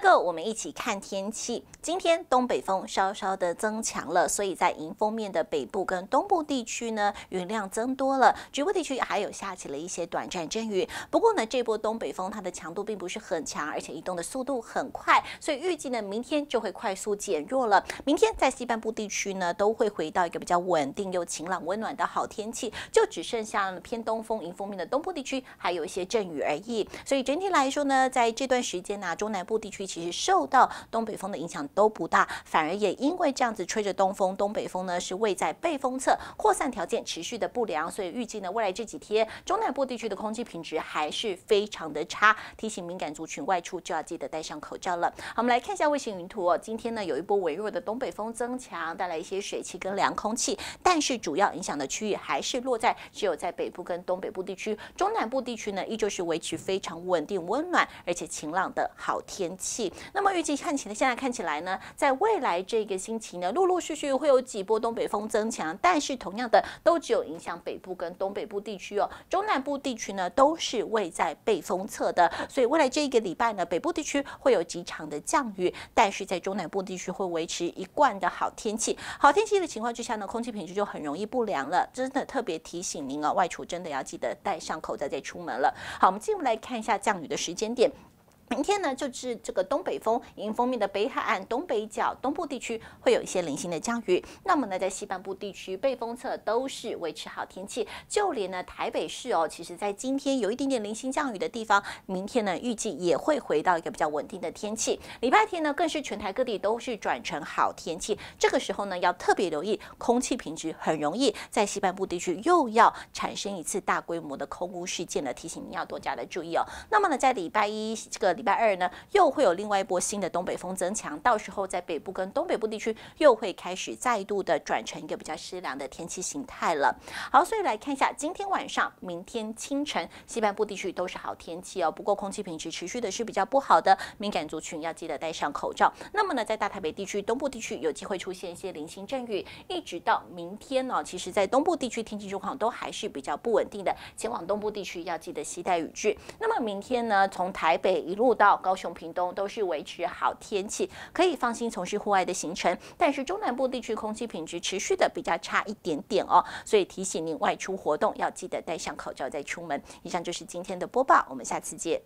个我们一起看天气。今天东北风稍稍的增强了，所以在迎风面的北部跟东部地区呢，云量增多了，局部地区还有下起了一些短暂阵雨。不过呢，这波东北风它的强度并不是很强，而且移动的速度很快，所以预计呢，明天就会快速减弱了。明天在西半部地区呢，都会回到一个比较稳定又晴朗温暖的好天气，就只剩下偏东风迎风面的东部地区还有一些阵雨而已。所以整体来说呢，在这段时间呢，中南部地区其实受到东北风的影响都不大，反而也因为这样子吹着东风，东北风呢是位在背风侧，扩散条件持续的不良，所以预计呢未来这几天中南部地区的空气品质还是非常的差，提醒敏感族群外出就要记得戴上口罩了。好，我们来看一下卫星云图哦，今天呢有一波微弱的东北风增强，带来一些水汽跟凉空气，但是主要影响的区域还是落在只有在北部跟东北部地区，中南部地区呢依旧是维持非常稳定、温暖而且晴朗的好天气。那么预计看起来，现在看起来呢，在未来这个星期呢，陆陆续续会有几波东北风增强，但是同样的都只有影响北部跟东北部地区哦，中南部地区呢都是位在背风侧的，所以未来这一个礼拜呢，北部地区会有几场的降雨，但是在中南部地区会维持一贯的好天气。好天气的情况之下呢，空气品质就很容易不良了，真的特别提醒您啊，外出真的要记得戴上口罩再出门了。好，我们进一步来看一下降雨的时间点。明天呢，就是这个东北风迎风面的北海岸、东北角、东部地区会有一些零星的降雨。那么呢，在西半部地区背风侧都是维持好天气，就连呢台北市哦，其实在今天有一点点零星降雨的地方，明天呢预计也会回到一个比较稳定的天气。礼拜天呢，更是全台各地都是转成好天气。这个时候呢，要特别留意空气品质，很容易在西半部地区又要产生一次大规模的空污事件了，提醒您要多加的注意哦。那么呢，在礼拜一这个。礼拜二呢，又会有另外一波新的东北风增强，到时候在北部跟东北部地区又会开始再度的转成一个比较湿凉的天气形态了。好，所以来看一下今天晚上、明天清晨，西半部地区都是好天气哦。不过空气品质持续的是比较不好的，敏感族群要记得戴上口罩。那么呢，在大台北地区、东部地区有机会出现一些零星阵雨，一直到明天呢，其实在东部地区天气状况都还是比较不稳定的，前往东部地区要记得携带雨具。那么明天呢，从台北一路到高雄、屏东都是维持好天气，可以放心从事户外的行程。但是中南部地区空气品质持续的比较差一点点哦，所以提醒您外出活动要记得戴上口罩再出门。以上就是今天的播报，我们下次见。